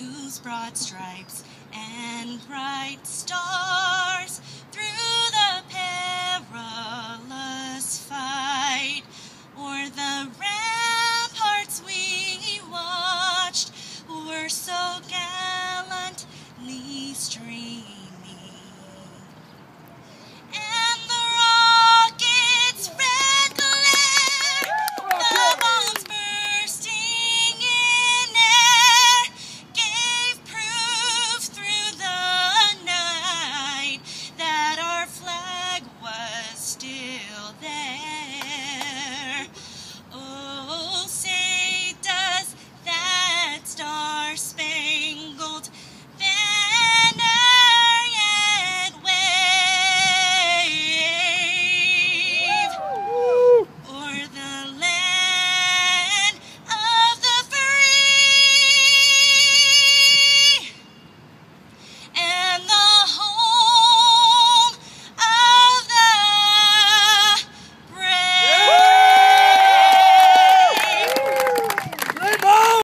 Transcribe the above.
Who's broad stripes and